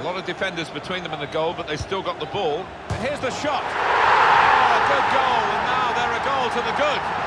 A lot of defenders between them and the goal, but they still got the ball. And here's the shot. Oh, a good goal, and now they're a goal to the good.